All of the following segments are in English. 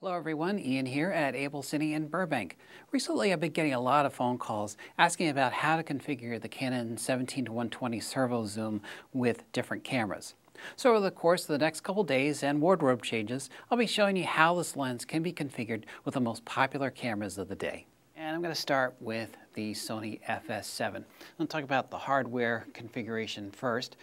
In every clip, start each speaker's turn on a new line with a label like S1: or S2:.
S1: Hello everyone, Ian here at AbelCine in Burbank. Recently I've been getting a lot of phone calls asking about how to configure the Canon 17 to 120 servo zoom with different cameras. So over the course of the next couple days and wardrobe changes, I'll be showing you how this lens can be configured with the most popular cameras of the day. And I'm going to start with the Sony FS7. I'm going to talk about the hardware configuration first.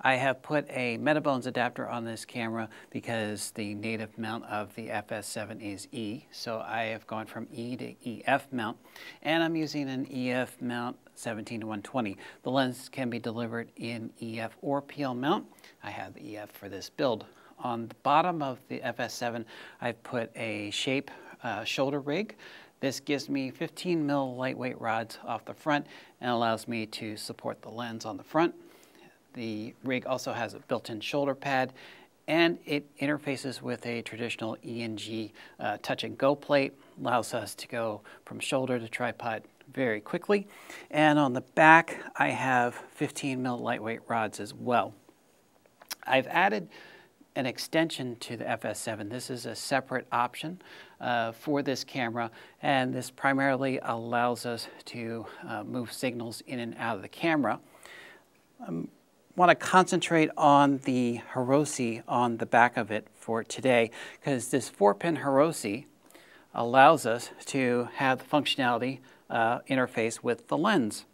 S1: I have put a Metabones adapter on this camera because the native mount of the FS7 is E. So I have gone from E to EF mount and I'm using an EF mount 17 to 120. The lens can be delivered in EF or PL mount. I have the EF for this build. On the bottom of the FS7 I've put a shape uh, shoulder rig. This gives me 15 mil lightweight rods off the front and allows me to support the lens on the front the rig also has a built-in shoulder pad and it interfaces with a traditional ENG uh, touch and go plate, allows us to go from shoulder to tripod very quickly. And on the back, I have 15 mil lightweight rods as well. I've added an extension to the FS7. This is a separate option uh, for this camera, and this primarily allows us to uh, move signals in and out of the camera. Um, want to concentrate on the Hirose on the back of it for today because this four pin Hirose allows us to have the functionality uh, interface with the lens.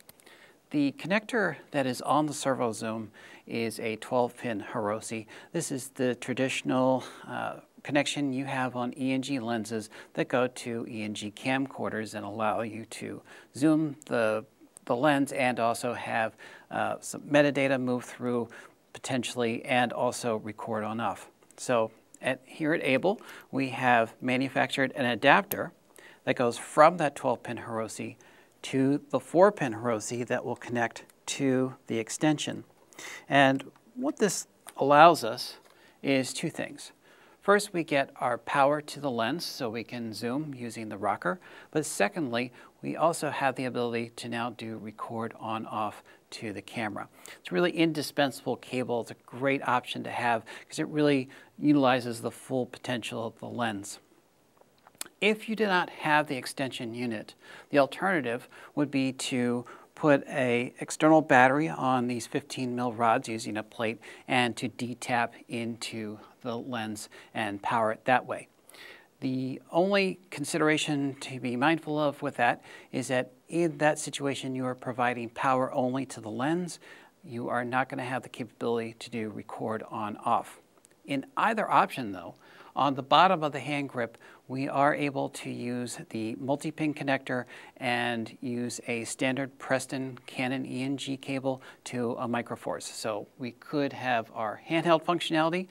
S1: The connector that is on the servo zoom is a 12 pin Hirose. This is the traditional uh, connection you have on ENG lenses that go to ENG camcorders and allow you to zoom the the lens and also have uh, some metadata move through potentially and also record on off. So at, here at Abel, we have manufactured an adapter that goes from that 12-pin Hirose to the 4-pin Hirose that will connect to the extension. And what this allows us is two things. First, we get our power to the lens so we can zoom using the rocker. But secondly, we also have the ability to now do record on off to the camera. It's a really indispensable cable. It's a great option to have because it really utilizes the full potential of the lens. If you do not have the extension unit, the alternative would be to put a external battery on these 15 mil rods using a plate and to D-tap into the lens and power it that way. The only consideration to be mindful of with that is that in that situation you are providing power only to the lens. You are not going to have the capability to do record on off. In either option though, on the bottom of the hand grip, we are able to use the multi-pin connector and use a standard Preston Canon ENG cable to a Microforce. So we could have our handheld functionality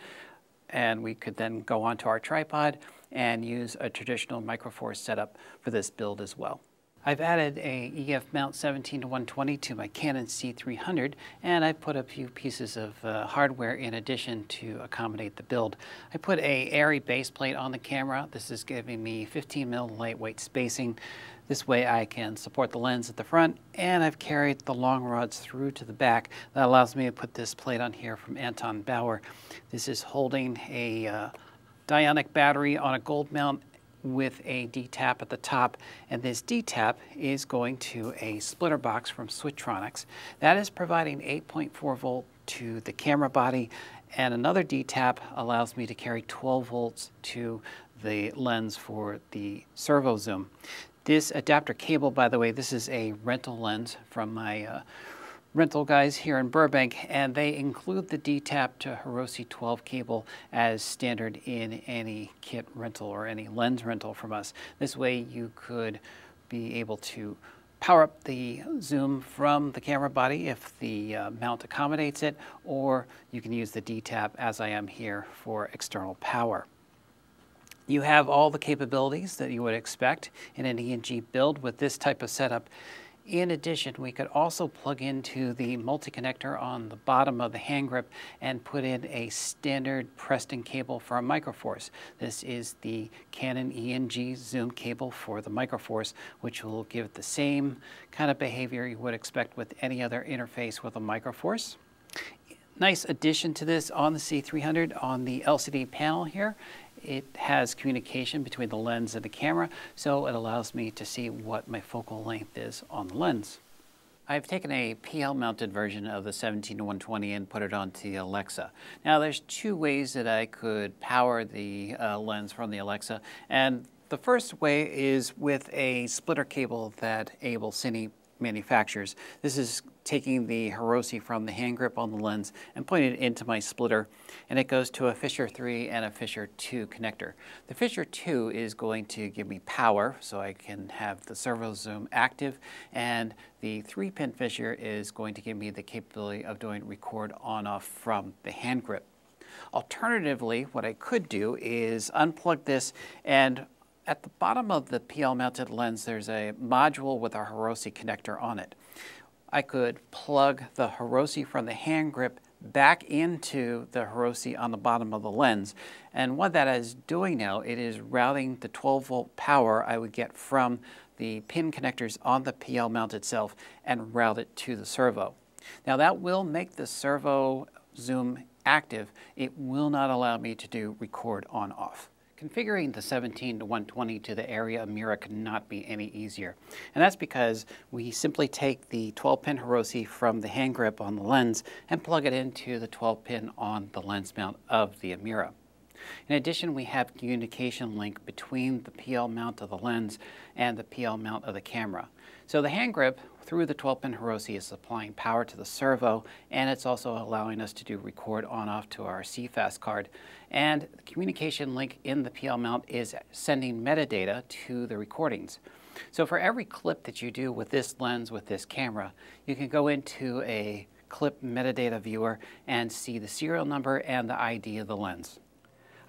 S1: and we could then go onto our tripod and use a traditional micro Microforce setup for this build as well. I've added a EF mount 17 to 120 to my Canon C300 and I've put a few pieces of uh, hardware in addition to accommodate the build. I put a Arri base plate on the camera. This is giving me 15 mil lightweight spacing. This way I can support the lens at the front and I've carried the long rods through to the back. That allows me to put this plate on here from Anton Bauer. This is holding a uh, Dionic battery on a gold mount with a D-tap at the top, and this D-tap is going to a splitter box from Switronix. That is providing 8.4 volt to the camera body, and another D-tap allows me to carry 12 volts to the lens for the servo zoom. This adapter cable, by the way, this is a rental lens from my uh, rental guys here in Burbank, and they include the D-Tap to Hirose 12 cable as standard in any kit rental or any lens rental from us. This way you could be able to power up the zoom from the camera body if the uh, mount accommodates it, or you can use the D-Tap as I am here for external power. You have all the capabilities that you would expect in an ENG build with this type of setup. In addition, we could also plug into the multi-connector on the bottom of the hand grip and put in a standard Preston cable for a Microforce. This is the Canon ENG zoom cable for the Microforce, which will give the same kind of behavior you would expect with any other interface with a Microforce. Nice addition to this on the C300 on the LCD panel here. It has communication between the lens and the camera, so it allows me to see what my focal length is on the lens. I've taken a PL mounted version of the 17 to 120 and put it onto the Alexa. Now there's two ways that I could power the uh, lens from the Alexa and the first way is with a splitter cable that AbelCine manufacturers. This is taking the Hirose from the hand grip on the lens and putting it into my splitter and it goes to a Fischer 3 and a Fischer 2 connector. The Fischer 2 is going to give me power so I can have the servo zoom active and the 3 pin Fischer is going to give me the capability of doing record on off from the hand grip. Alternatively, what I could do is unplug this and at the bottom of the PL mounted lens, there's a module with a Hirose connector on it. I could plug the Hirose from the hand grip back into the Hirose on the bottom of the lens. And what that is doing now, it is routing the 12 volt power I would get from the pin connectors on the PL mount itself and route it to the servo. Now that will make the servo zoom active. It will not allow me to do record on off. Configuring the 17 to 120 to the Arri Amira could not be any easier. And that's because we simply take the 12-pin Hirose from the hand grip on the lens and plug it into the 12-pin on the lens mount of the Amira. In addition, we have communication link between the PL mount of the lens and the PL mount of the camera. So the hand grip through the 12-pin Hirose is supplying power to the servo, and it's also allowing us to do record on-off to our CFast card. And the communication link in the PL mount is sending metadata to the recordings. So for every clip that you do with this lens, with this camera, you can go into a clip metadata viewer and see the serial number and the ID of the lens.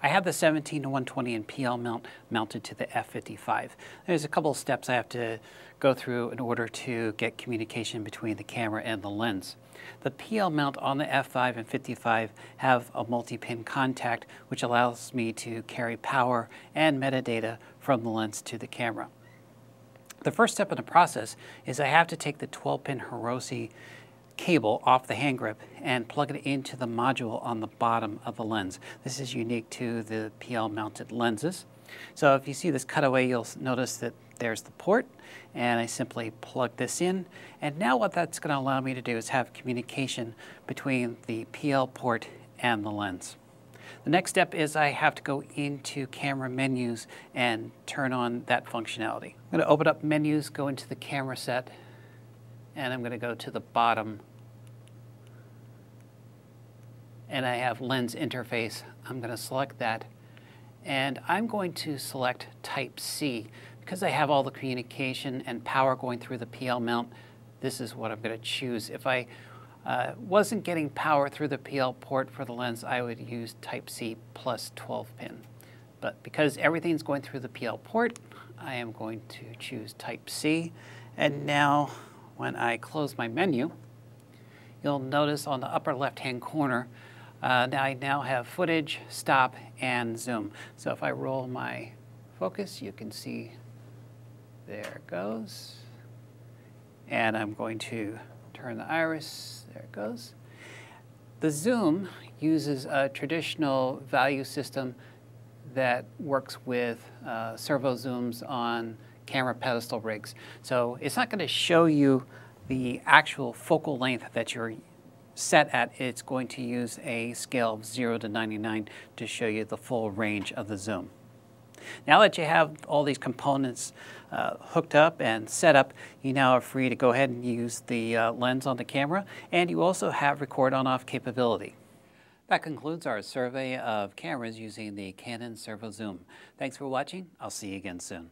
S1: I have the 17 to 120 in PL mount mounted to the F55. There's a couple of steps I have to go through in order to get communication between the camera and the lens. The PL mount on the F5 and 55 have a multi-pin contact which allows me to carry power and metadata from the lens to the camera. The first step in the process is I have to take the 12-pin Hirose cable off the hand grip and plug it into the module on the bottom of the lens. This is unique to the PL mounted lenses. So if you see this cutaway, you'll notice that there's the port and I simply plug this in. And now what that's going to allow me to do is have communication between the PL port and the lens. The next step is I have to go into camera menus and turn on that functionality. I'm going to open up menus, go into the camera set, and I'm going to go to the bottom and I have lens interface. I'm going to select that and I'm going to select type C because I have all the communication and power going through the PL mount this is what I'm going to choose. If I uh, wasn't getting power through the PL port for the lens I would use type C plus 12 pin but because everything's going through the PL port I am going to choose type C and now when I close my menu you'll notice on the upper left hand corner uh, I now have footage, stop, and zoom. So if I roll my focus, you can see there it goes. And I'm going to turn the iris, there it goes. The zoom uses a traditional value system that works with uh, servo zooms on camera pedestal rigs. So it's not going to show you the actual focal length that you're set at, it's going to use a scale of 0 to 99 to show you the full range of the zoom. Now that you have all these components uh, hooked up and set up, you now are free to go ahead and use the uh, lens on the camera, and you also have record on-off capability. That concludes our survey of cameras using the Canon Servo Zoom. Thanks for watching. I'll see you again soon.